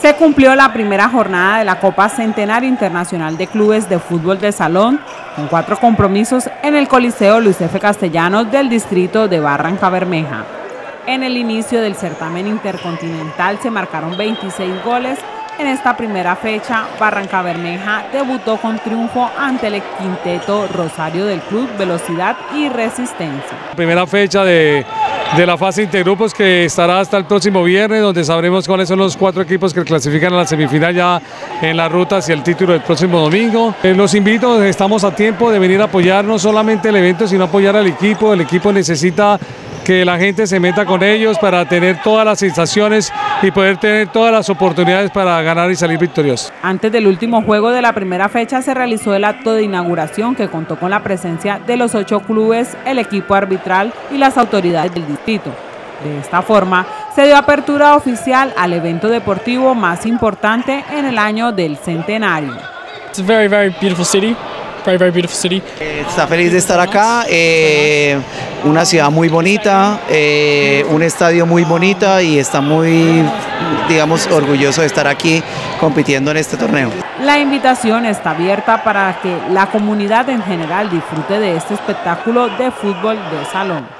se cumplió la primera jornada de la Copa Centenario Internacional de Clubes de Fútbol de Salón, con cuatro compromisos en el Coliseo Luis F. Castellanos del distrito de Barranca Bermeja. En el inicio del certamen intercontinental se marcaron 26 goles. En esta primera fecha, Barranca Bermeja debutó con triunfo ante el quinteto Rosario del Club Velocidad y Resistencia. Primera fecha de de la fase intergrupos que estará hasta el próximo viernes, donde sabremos cuáles son los cuatro equipos que clasifican a la semifinal ya en la ruta hacia el título del próximo domingo. Eh, los invito, estamos a tiempo de venir a apoyar no solamente el evento, sino apoyar al equipo. El equipo necesita que la gente se meta con ellos para tener todas las sensaciones y poder tener todas las oportunidades para ganar y salir victoriosos. Antes del último juego de la primera fecha se realizó el acto de inauguración que contó con la presencia de los ocho clubes, el equipo arbitral y las autoridades del distrito. De esta forma, se dio apertura oficial al evento deportivo más importante en el año del centenario. It's a very, very beautiful city. Very, very beautiful city. Está feliz de estar acá. Eh, una ciudad muy bonita, eh, un estadio muy bonita y está muy, digamos, orgulloso de estar aquí compitiendo en este torneo. La invitación está abierta para que la comunidad en general disfrute de este espectáculo de fútbol de salón.